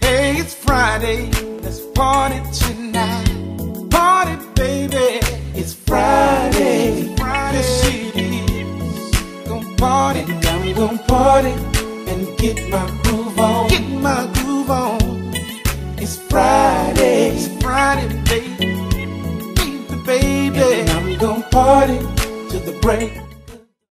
Hey, it's Friday, let's party tonight. Party, baby. It's Friday, it's Friday. Yes, it is. Gonna party, and I'm gonna party and get my groove on. Get my groove on. It's Friday, it's Friday, baby, baby, baby. And I'm gonna party till the break